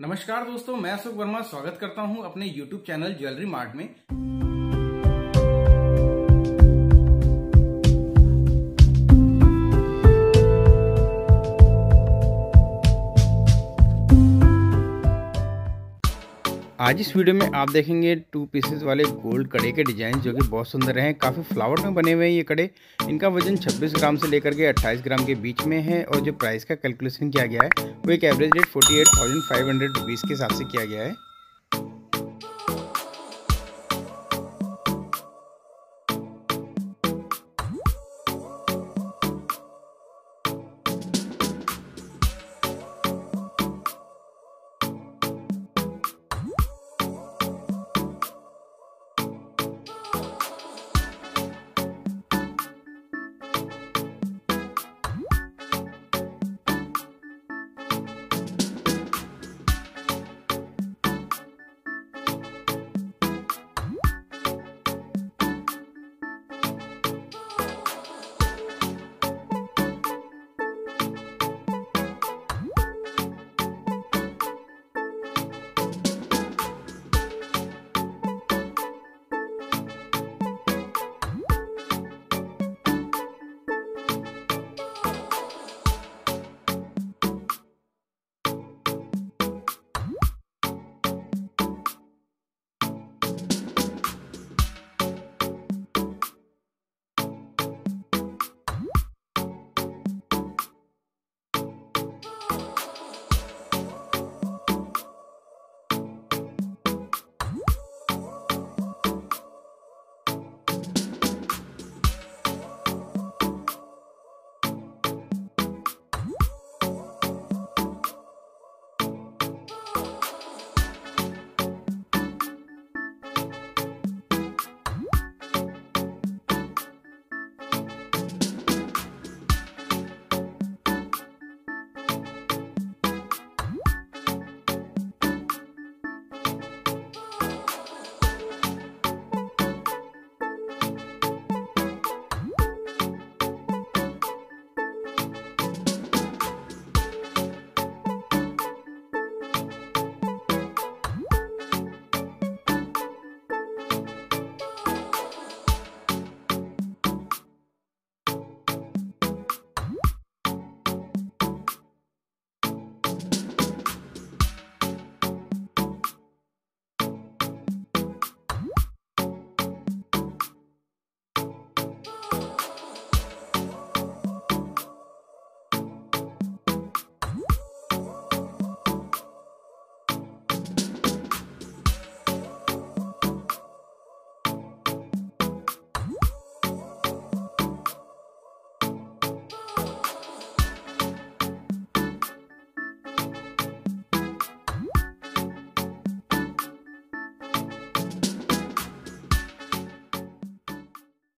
नमस्कार दोस्तों मैं अशोक वर्मा स्वागत करता हूँ अपने YouTube चैनल ज्वेलरी मार्ट में। आज इस वीडियो में आप देखेंगे टू पीसेस वाले गोल्ड कड़े के डिज़ाइन जो कि बहुत सुंदर हैं। काफ़ी फ्लावर में बने हुए हैं ये कड़े। इनका वज़न 26 ग्राम से लेकर के 28 ग्राम के बीच में है और जो प्राइस का कैलकुलेशन किया गया है, वो एक एवरेज रेट फोर्टी एट के हिसाब से किया गया है।